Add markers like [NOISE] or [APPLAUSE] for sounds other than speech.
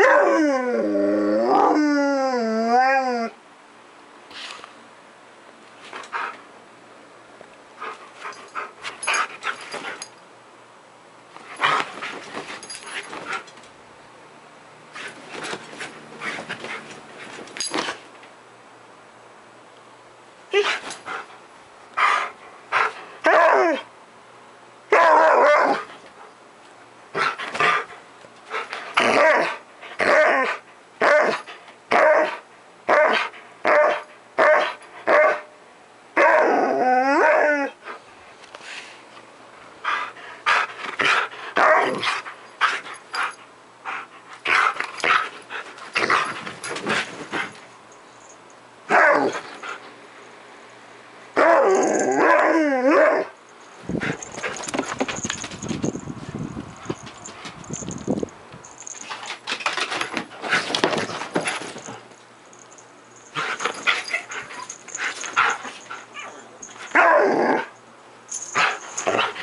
yeah. [LAUGHS] [LAUGHS] Oh! oh! oh!